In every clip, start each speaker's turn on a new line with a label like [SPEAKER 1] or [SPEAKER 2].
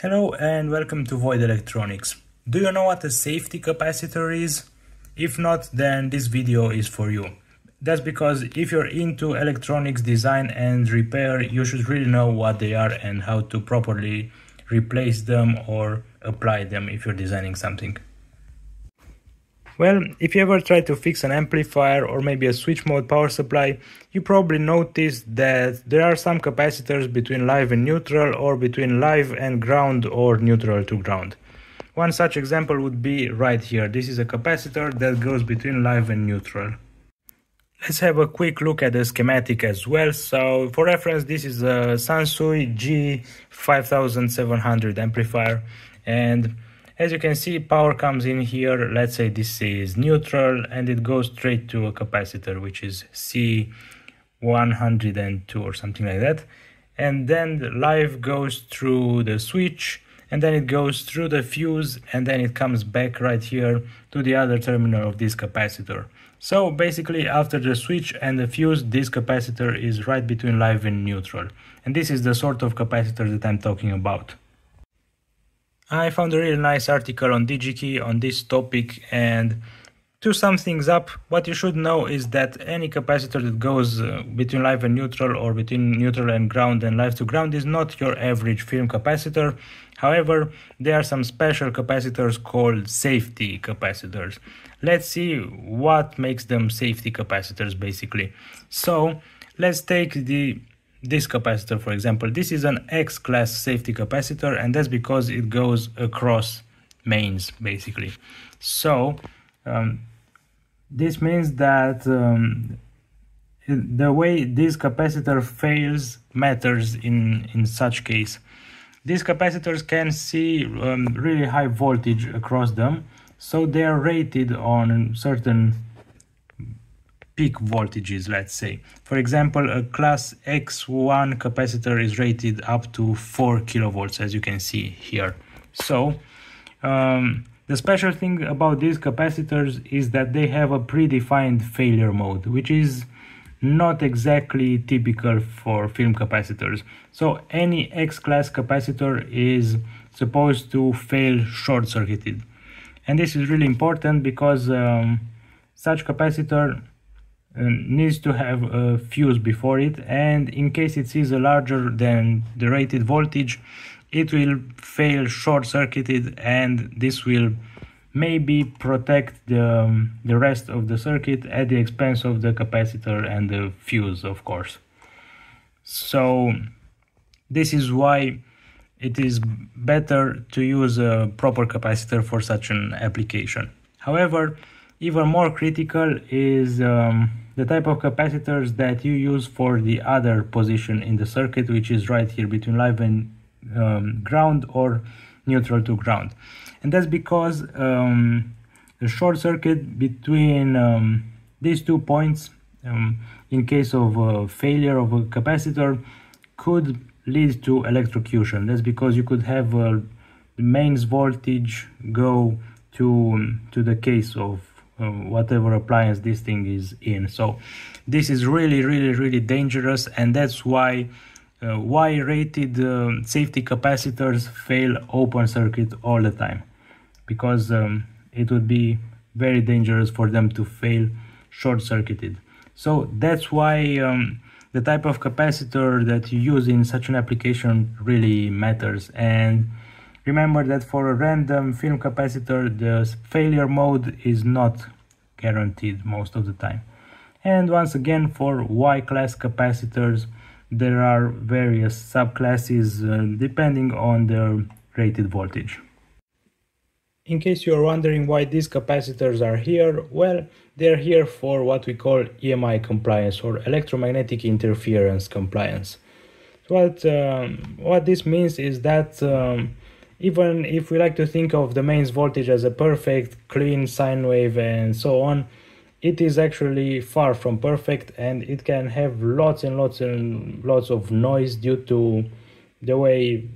[SPEAKER 1] Hello and welcome to Void Electronics. Do you know what a safety capacitor is? If not, then this video is for you. That's because if you're into electronics design and repair, you should really know what they are and how to properly replace them or apply them if you're designing something. Well, if you ever try to fix an amplifier or maybe a switch mode power supply, you probably noticed that there are some capacitors between live and neutral or between live and ground or neutral to ground. One such example would be right here. This is a capacitor that goes between live and neutral. Let's have a quick look at the schematic as well. So for reference, this is a Sansui G5700 amplifier and as you can see, power comes in here. Let's say this is neutral and it goes straight to a capacitor, which is C102 or something like that. And then the live goes through the switch and then it goes through the fuse and then it comes back right here to the other terminal of this capacitor. So basically after the switch and the fuse, this capacitor is right between live and neutral. And this is the sort of capacitor that I'm talking about. I found a really nice article on DigiKey on this topic and to sum things up, what you should know is that any capacitor that goes uh, between live and neutral or between neutral and ground and live to ground is not your average film capacitor. However, there are some special capacitors called safety capacitors. Let's see what makes them safety capacitors basically. So, let's take the this capacitor for example. This is an X class safety capacitor and that's because it goes across mains basically. So um, this means that um, the way this capacitor fails matters in in such case. These capacitors can see um, really high voltage across them so they are rated on certain peak voltages, let's say. For example, a class X1 capacitor is rated up to 4 kilovolts, as you can see here. So, um, the special thing about these capacitors is that they have a predefined failure mode, which is not exactly typical for film capacitors. So any X-class capacitor is supposed to fail short-circuited. And this is really important because um, such capacitor needs to have a fuse before it and in case it sees a larger than the rated voltage it will fail short circuited and this will maybe protect the, um, the rest of the circuit at the expense of the capacitor and the fuse of course. So this is why it is better to use a proper capacitor for such an application. However even more critical is um, the type of capacitors that you use for the other position in the circuit, which is right here between live and um, ground or neutral to ground. And that's because um, the short circuit between um, these two points, um, in case of failure of a capacitor, could lead to electrocution. That's because you could have uh, the mains voltage go to, to the case of uh, whatever appliance this thing is in. So this is really really really dangerous and that's why uh, Y rated uh, safety capacitors fail open circuit all the time. Because um, it would be very dangerous for them to fail short circuited so that's why um, the type of capacitor that you use in such an application really matters. And Remember that for a random film capacitor, the failure mode is not guaranteed most of the time. And once again, for Y-class capacitors, there are various subclasses uh, depending on the rated voltage. In case you are wondering why these capacitors are here, well, they're here for what we call EMI compliance or electromagnetic interference compliance. What, um, what this means is that um, even if we like to think of the mains voltage as a perfect, clean sine wave and so on, it is actually far from perfect and it can have lots and lots and lots of noise due to the way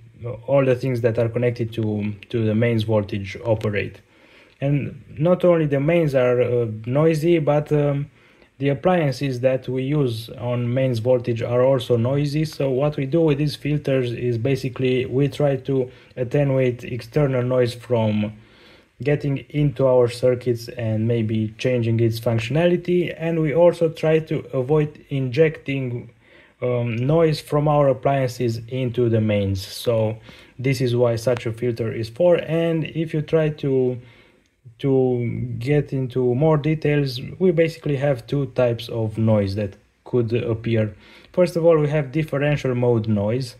[SPEAKER 1] all the things that are connected to, to the mains voltage operate. And not only the mains are uh, noisy, but um, the appliances that we use on mains voltage are also noisy so what we do with these filters is basically we try to attenuate external noise from getting into our circuits and maybe changing its functionality and we also try to avoid injecting um, noise from our appliances into the mains. So this is why such a filter is for and if you try to to get into more details, we basically have two types of noise that could appear. First of all, we have differential mode noise,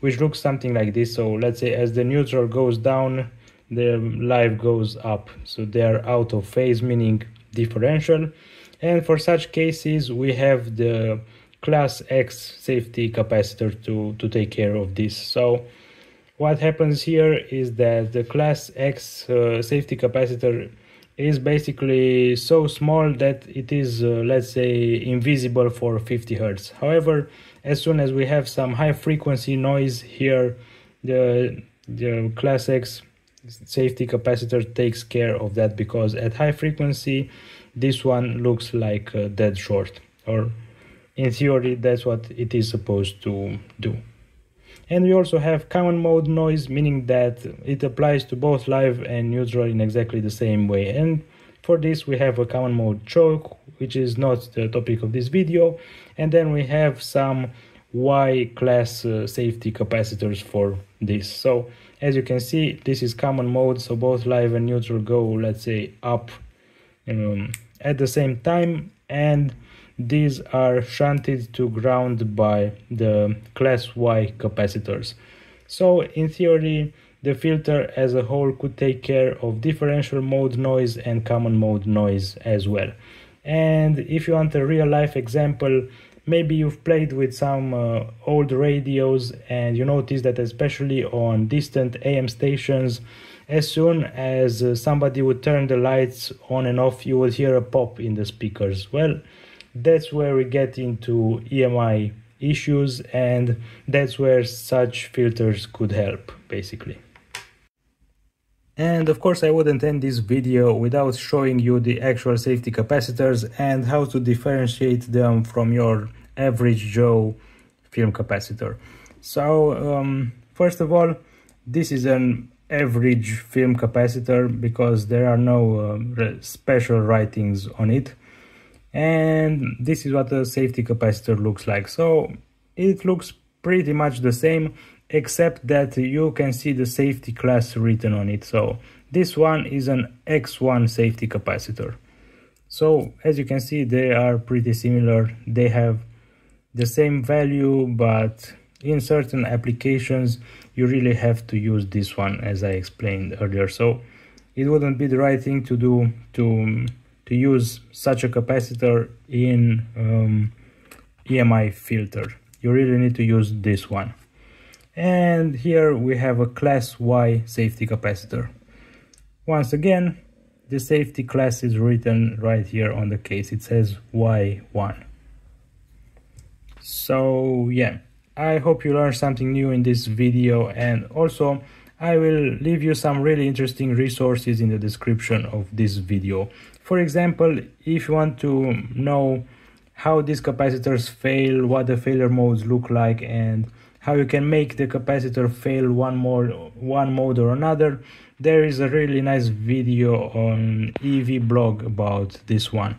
[SPEAKER 1] which looks something like this. So let's say as the neutral goes down, the live goes up. So they are out of phase, meaning differential. And for such cases, we have the class X safety capacitor to, to take care of this. So what happens here is that the class X uh, safety capacitor is basically so small that it is uh, let's say invisible for 50 hertz. However as soon as we have some high frequency noise here the the class X safety capacitor takes care of that because at high frequency this one looks like a dead short or in theory that's what it is supposed to do and we also have common mode noise meaning that it applies to both live and neutral in exactly the same way. And for this we have a common mode choke which is not the topic of this video. And then we have some Y class uh, safety capacitors for this. So as you can see this is common mode. So both live and neutral go let's say up um, at the same time. And these are shunted to ground by the class Y capacitors. So in theory, the filter as a whole could take care of differential mode noise and common mode noise as well. And if you want a real life example, maybe you've played with some uh, old radios and you notice that especially on distant AM stations, as soon as uh, somebody would turn the lights on and off, you would hear a pop in the speakers. Well, that's where we get into EMI issues and that's where such filters could help basically. And of course I wouldn't end this video without showing you the actual safety capacitors and how to differentiate them from your average Joe film capacitor. So um, first of all, this is an average film capacitor because there are no uh, special writings on it and this is what the safety capacitor looks like. So it looks pretty much the same except that you can see the safety class written on it. So this one is an X1 safety capacitor. So as you can see they are pretty similar. They have the same value but in certain applications you really have to use this one as I explained earlier. So it wouldn't be the right thing to do to to use such a capacitor in um, EMI filter. You really need to use this one. And here we have a class Y safety capacitor. Once again, the safety class is written right here on the case. It says Y1. So yeah, I hope you learned something new in this video and also I will leave you some really interesting resources in the description of this video. For example, if you want to know how these capacitors fail, what the failure modes look like, and how you can make the capacitor fail one more one mode or another, there is a really nice video on EEVblog about this one.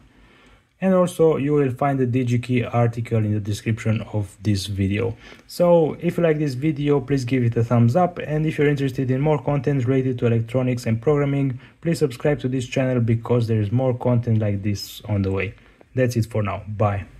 [SPEAKER 1] And also you will find the DigiKey article in the description of this video. So if you like this video, please give it a thumbs up. And if you're interested in more content related to electronics and programming, please subscribe to this channel because there is more content like this on the way. That's it for now. Bye.